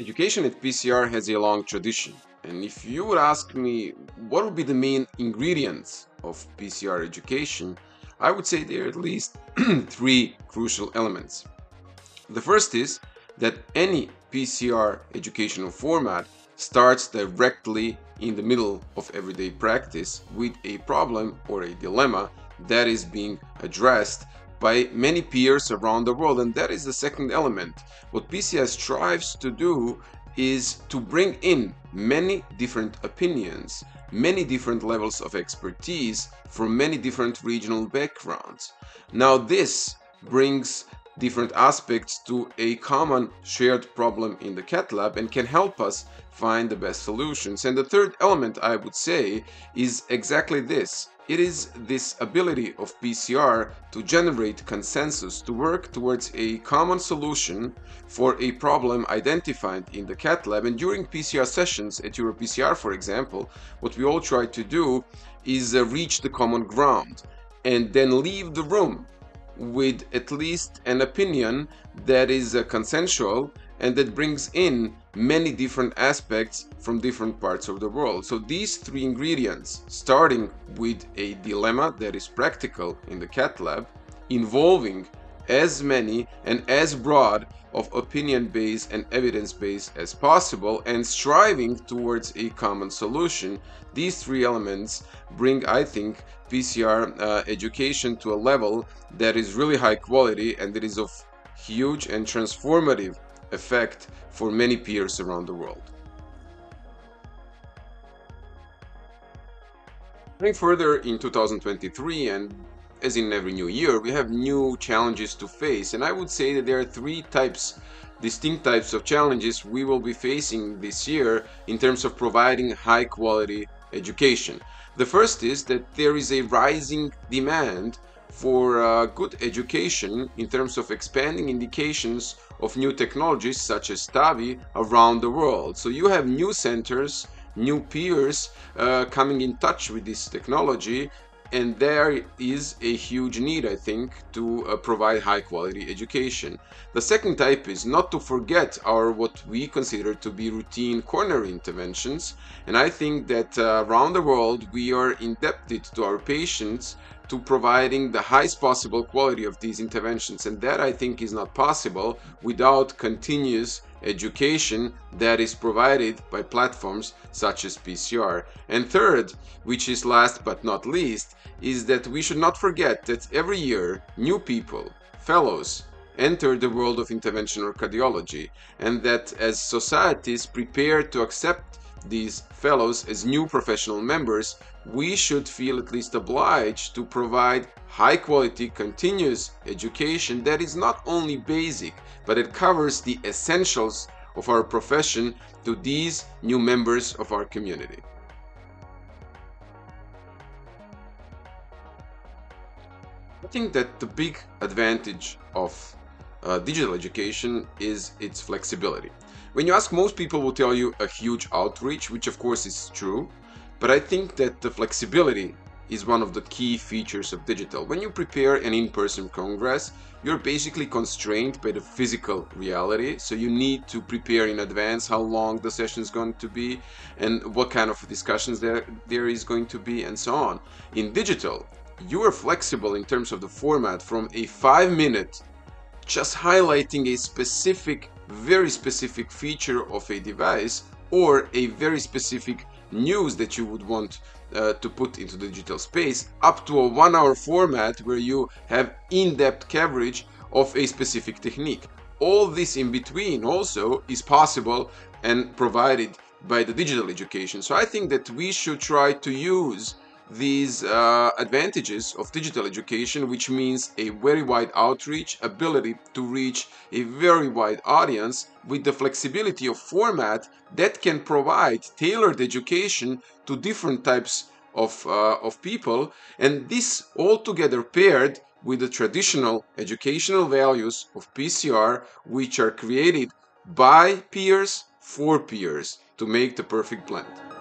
Education at PCR has a long tradition, and if you would ask me what would be the main ingredients of PCR education, I would say there are at least three crucial elements. The first is that any PCR educational format starts directly in the middle of everyday practice with a problem or a dilemma that is being addressed by many peers around the world and that is the second element. What PCI strives to do is to bring in many different opinions, many different levels of expertise from many different regional backgrounds. Now this brings different aspects to a common shared problem in the cath lab and can help us find the best solutions. And the third element I would say is exactly this. It is this ability of PCR to generate consensus, to work towards a common solution for a problem identified in the cath lab. And during PCR sessions at EuroPCR, for example, what we all try to do is uh, reach the common ground and then leave the room with at least an opinion that is uh, consensual and that brings in many different aspects from different parts of the world. So these three ingredients, starting with a dilemma that is practical in the cath lab, involving as many and as broad of opinion based and evidence based as possible and striving towards a common solution. These three elements bring, I think, PCR uh, education to a level that is really high quality and that is of huge and transformative effect for many peers around the world. Going further in 2023 and as in every new year, we have new challenges to face, and I would say that there are three types, distinct types of challenges we will be facing this year in terms of providing high quality education. The first is that there is a rising demand for uh, good education in terms of expanding indications of new technologies such as TAVI around the world. So you have new centers, new peers uh, coming in touch with this technology and there is a huge need i think to uh, provide high quality education the second type is not to forget our what we consider to be routine coronary interventions and i think that uh, around the world we are indebted to our patients to providing the highest possible quality of these interventions and that i think is not possible without continuous education that is provided by platforms such as PCR. And third, which is last but not least, is that we should not forget that every year new people, fellows, enter the world of interventional cardiology and that as societies prepare to accept these fellows as new professional members, we should feel at least obliged to provide high quality continuous education that is not only basic but it covers the essentials of our profession to these new members of our community. I think that the big advantage of uh, digital education is its flexibility. When you ask most people will tell you a huge outreach, which of course is true, but I think that the flexibility is one of the key features of digital. When you prepare an in-person congress, you're basically constrained by the physical reality. So you need to prepare in advance how long the session is going to be and what kind of discussions there, there is going to be and so on. In digital, you are flexible in terms of the format from a five minute just highlighting a specific, very specific feature of a device or a very specific news that you would want uh, to put into the digital space up to a one hour format where you have in-depth coverage of a specific technique. All this in between also is possible and provided by the digital education. So I think that we should try to use these uh, advantages of digital education, which means a very wide outreach, ability to reach a very wide audience with the flexibility of format that can provide tailored education to different types of, uh, of people. And this all together paired with the traditional educational values of PCR, which are created by peers for peers to make the perfect blend.